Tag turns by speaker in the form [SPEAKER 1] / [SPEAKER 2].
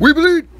[SPEAKER 1] We bleed.